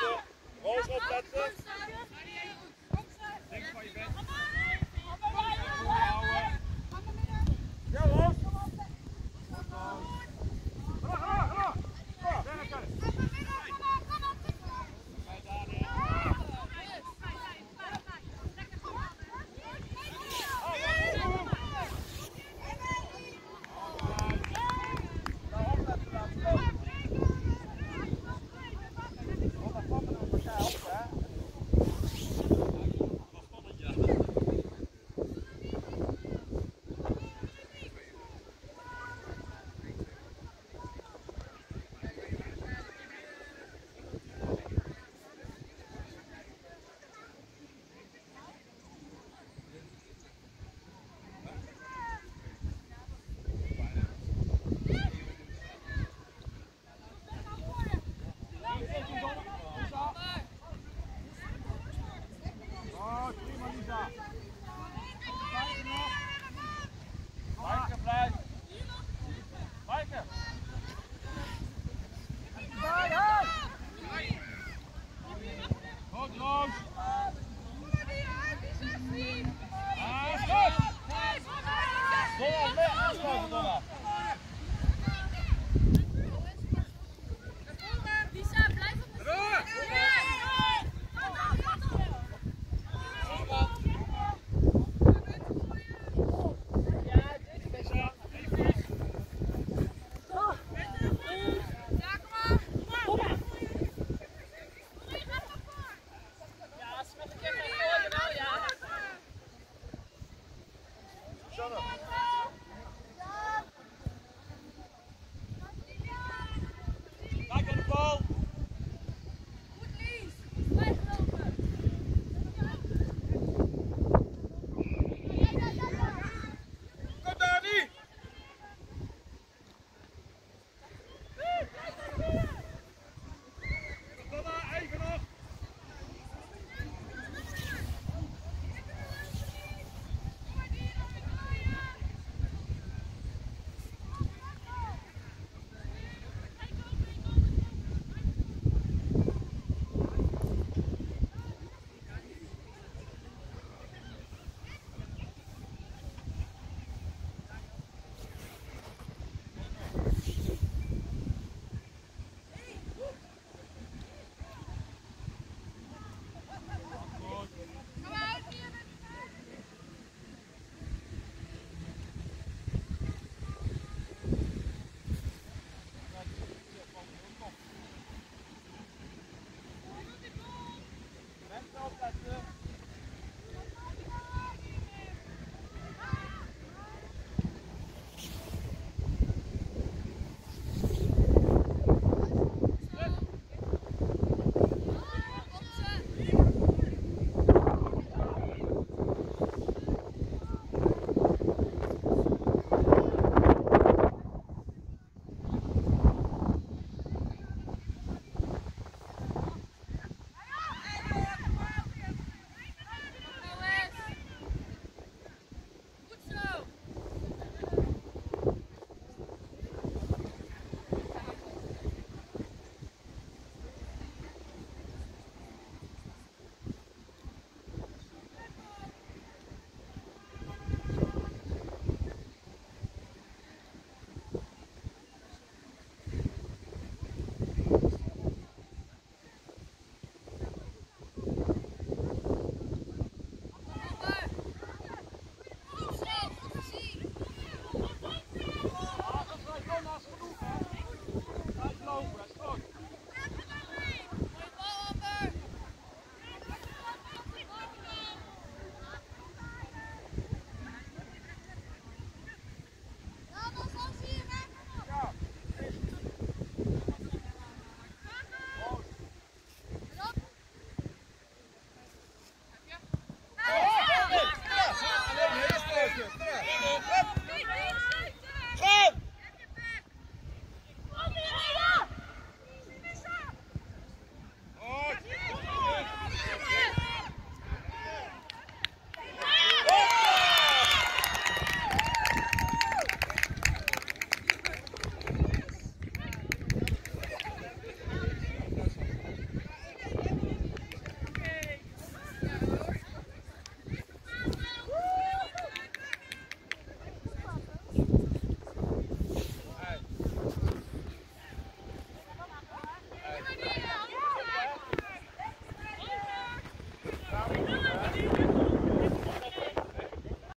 opletten. Roos opletten. Denk van je bent. Ja, Roos. Não, não.